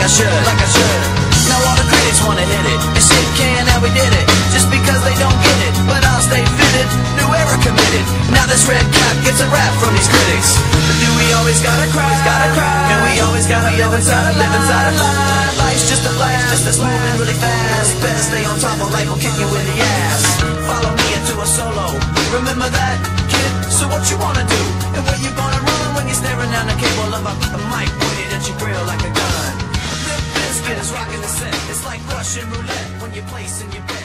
Like I should, like I should. Now all the critics wanna hit it. And shit can how we did it. Just because they don't get it. But I'll stay fitted. New Era committed. Now this red cap gets a rap from these critics. But do we always gotta cry? Gotta cry. Do we always gotta live inside, live inside a lie? Life's just a blast, just that's moving really fast. Better stay on top of life will kick you in the ass. Follow me into a solo. Remember that, kid? So what you wanna do? And where you gonna run when you're staring down the cable of a, a mic pointed at your grill like a is rocking the set. It's like Russian roulette when you're placing your bet.